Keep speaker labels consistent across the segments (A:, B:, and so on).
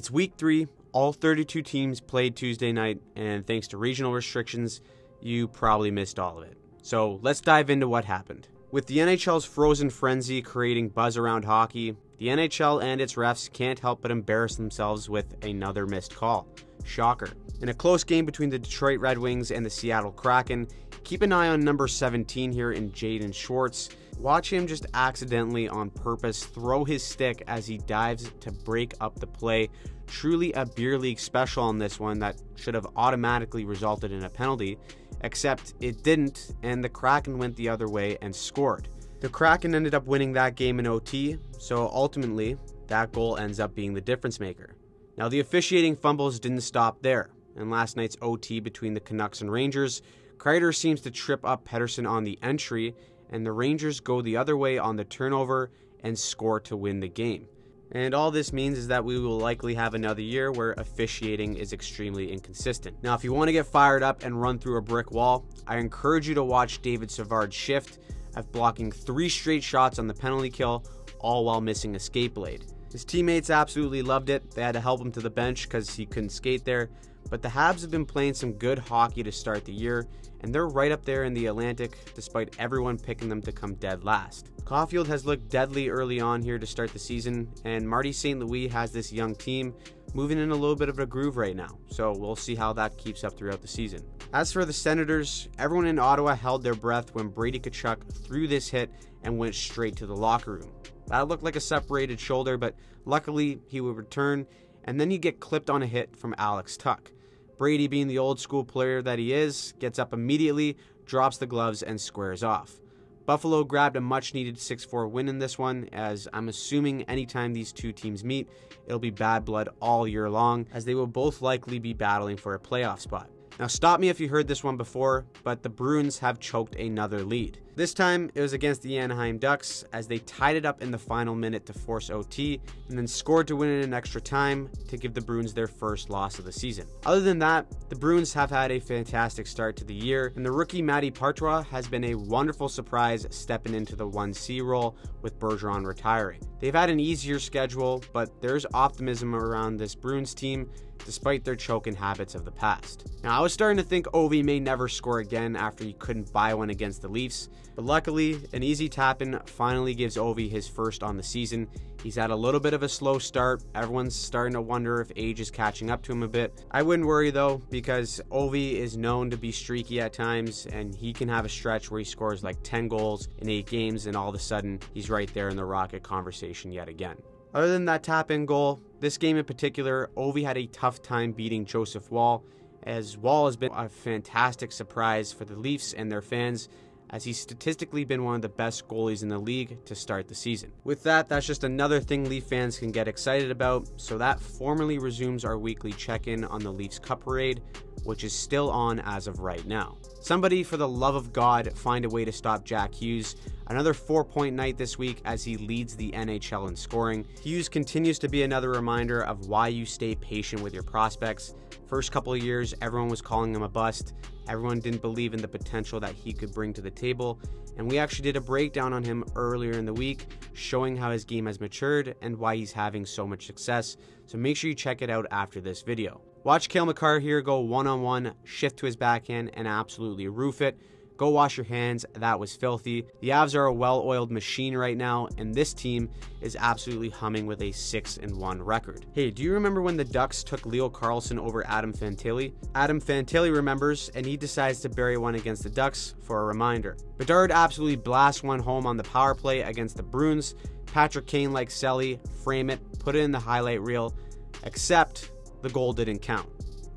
A: It's week three. All 32 teams played Tuesday night, and thanks to regional restrictions, you probably missed all of it. So let's dive into what happened. With the NHL's frozen frenzy creating buzz around hockey, the NHL and its refs can't help but embarrass themselves with another missed call. Shocker. In a close game between the Detroit Red Wings and the Seattle Kraken, keep an eye on number 17 here in Jaden Schwartz. Watch him just accidentally on purpose throw his stick as he dives to break up the play. Truly a beer league special on this one that should have automatically resulted in a penalty, except it didn't, and the Kraken went the other way and scored. The Kraken ended up winning that game in OT, so ultimately, that goal ends up being the difference maker. Now, the officiating fumbles didn't stop there. In last night's OT between the Canucks and Rangers, Kreider seems to trip up Pettersson on the entry, and the Rangers go the other way on the turnover and score to win the game. And all this means is that we will likely have another year where officiating is extremely inconsistent. Now, if you want to get fired up and run through a brick wall, I encourage you to watch David Savard's shift of blocking three straight shots on the penalty kill, all while missing a skate blade. His teammates absolutely loved it. They had to help him to the bench because he couldn't skate there. But the Habs have been playing some good hockey to start the year, and they're right up there in the Atlantic despite everyone picking them to come dead last. Caufield has looked deadly early on here to start the season, and Marty St. Louis has this young team moving in a little bit of a groove right now, so we'll see how that keeps up throughout the season. As for the Senators, everyone in Ottawa held their breath when Brady Tkachuk threw this hit and went straight to the locker room. That looked like a separated shoulder, but luckily he would return, and then he'd get clipped on a hit from Alex Tuch. Brady, being the old school player that he is, gets up immediately, drops the gloves, and squares off. Buffalo grabbed a much needed 6 4 win in this one, as I'm assuming anytime these two teams meet, it'll be bad blood all year long, as they will both likely be battling for a playoff spot. Now, stop me if you heard this one before, but the Bruins have choked another lead. This time, it was against the Anaheim Ducks as they tied it up in the final minute to force OT and then scored to win in an extra time to give the Bruins their first loss of the season. Other than that, the Bruins have had a fantastic start to the year, and the rookie Matty Poitras has been a wonderful surprise stepping into the 1C role with Bergeron retiring. They've had an easier schedule, but there's optimism around this Bruins team despite their choking habits of the past. Now, I was starting to think Ovi may never score again after he couldn't buy one against the Leafs, but luckily, an easy tap in finally gives Ovi his first on the season. He's had a little bit of a slow start. Everyone's starting to wonder if age is catching up to him a bit. I wouldn't worry though, because Ovi is known to be streaky at times, and he can have a stretch where he scores like 10 goals in 8 games, and all of a sudden, he's right there in the Rocket conversation yet again. Other than that tap in goal, this game in particular, Ovi had a tough time beating Joseph Woll, as Woll has been a fantastic surprise for the Leafs and their fans, as he's statistically been one of the best goalies in the league to start the season. With that, that's just another thing Leaf fans can get excited about, so that formally resumes our weekly check in on the Leafs Cup Parade, which is still on as of right now. Somebody, for the love of God, find a way to stop Jack Hughes. Another four point night this week as he leads the NHL in scoring. Hughes continues to be another reminder of why you stay patient with your prospects. First couple of years, everyone was calling him a bust. Everyone didn't believe in the potential that he could bring to the table. And we actually did a breakdown on him earlier in the week, showing how his game has matured and why he's having so much success. So make sure you check it out after this video. Watch Cale Makar here go one on one, shift to his backhand, and absolutely roof it. Go wash your hands. That was filthy. The Avs are a well-oiled machine right now, and this team is absolutely humming with a 6 and 1 record. Hey, do you remember when the Ducks took Leo Carlsson over Adam Fantilli? Adam Fantilli remembers, and he decides to bury one against the Ducks for a reminder. Bedard absolutely blasts one home on the power play against the Bruins. Patrick Kane like Selly, frame it, put it in the highlight reel, except the goal didn't count.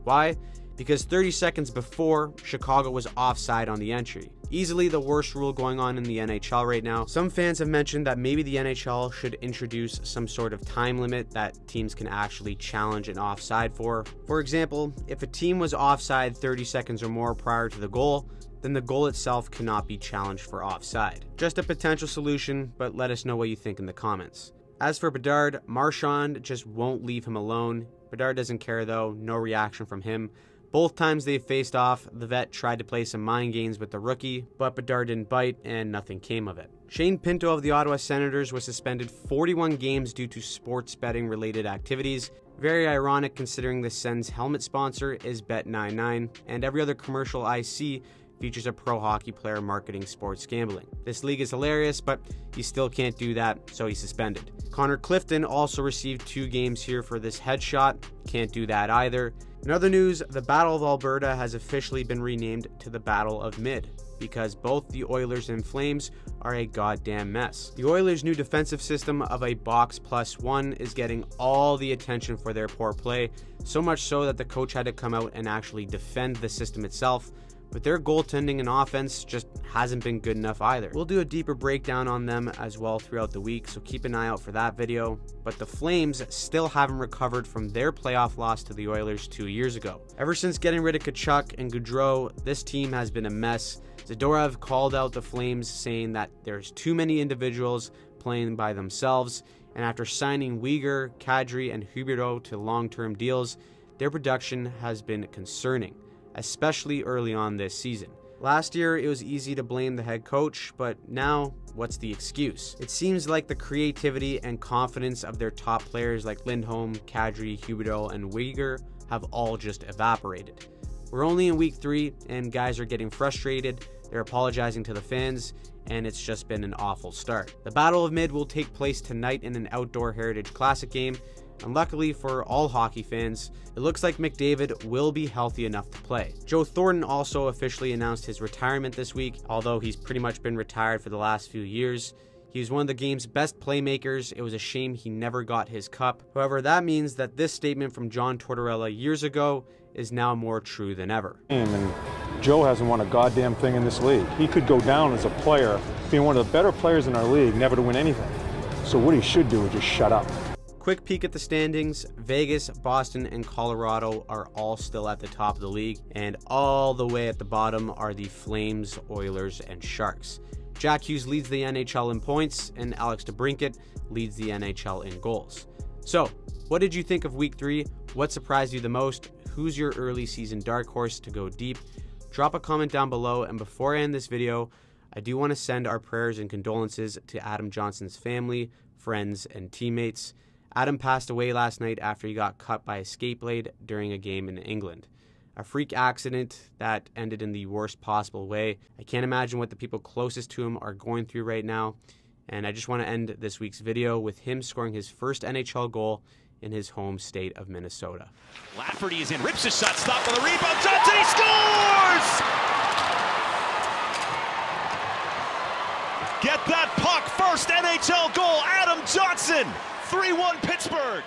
A: Why? Because 30 seconds before, Chicago was offside on the entry. Easily the worst rule going on in the NHL right now. Some fans have mentioned that maybe the NHL should introduce some sort of time limit that teams can actually challenge an offside for. For example, if a team was offside 30 seconds or more prior to the goal, then the goal itself cannot be challenged for offside. Just a potential solution, but let us know what you think in the comments. As for Bedard, Marchand just won't leave him alone. Bedard doesn't care though, no reaction from him. Both times they faced off, the vet tried to play some mind games with the rookie, but Bedard didn't bite and nothing came of it. Shane Pinto of the Ottawa Senators was suspended 41 games due to sports betting related activities. Very ironic considering the Sens helmet sponsor is Bet99, and every other commercial I see features a pro hockey player marketing sports gambling. This league is hilarious, but he still can't do that, so he's suspended. Connor Clifton also received two games here for this headshot, can't do that either. In other news, the Battle of Alberta has officially been renamed to the Battle of Mid because both the Oilers and Flames are a goddamn mess. The Oilers' new defensive system of a box plus one is getting all the attention for their poor play, so much so that the coach had to come out and actually defend the system itself but their goaltending and offense just hasn't been good enough either. We'll do a deeper breakdown on them as well throughout the week, so keep an eye out for that video. But the Flames still haven't recovered from their playoff loss to the Oilers two years ago. Ever since getting rid of Tkachuk and Gaudreau, this team has been a mess. Zadorov called out the Flames saying that there's too many individuals playing by themselves, and after signing Weegar, Kadri, and Huberdeau to long-term deals, their production has been concerning especially early on this season. Last year, it was easy to blame the head coach, but now, what's the excuse? It seems like the creativity and confidence of their top players like Lindholm, Kadri, Huberdeau, and Weegar have all just evaporated. We're only in week three, and guys are getting frustrated, they're apologizing to the fans, and it's just been an awful start. The Battle of Mid will take place tonight in an outdoor Heritage Classic game, and luckily for all hockey fans, it looks like McDavid will be healthy enough to play. Joe Thornton also officially announced his retirement this week, although he's pretty much been retired for the last few years. He was one of the game's best playmakers. It was a shame he never got his cup. However, that means that this statement from John Tortorella years ago is now more true than ever.
B: And Joe hasn't won a goddamn thing in this league. He could go down as a player, being one of the better players in our league, never to win anything. So what he should do is just shut up.
A: Quick peek at the standings Vegas, Boston, and Colorado are all still at the top of the league, and all the way at the bottom are the Flames, Oilers, and Sharks. Jack Hughes leads the NHL in points, and Alex DeBrincat leads the NHL in goals. So, what did you think of week three? What surprised you the most? Who's your early season dark horse to go deep? Drop a comment down below, and before I end this video, I do want to send our prayers and condolences to Adam Johnson's family, friends, and teammates. Adam passed away last night after he got cut by a skate blade during a game in England. A freak accident that ended in the worst possible way. I can't imagine what the people closest to him are going through right now. And I just want to end this week's video with him scoring his first NHL goal in his home state of Minnesota.
C: Lafferty is in, rips a shot, stop on the rebound, Johnson, he scores! Get that puck, first NHL goal, Adam Johnson! 3 1 Pittsburgh.